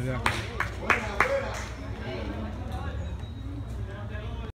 Regarde.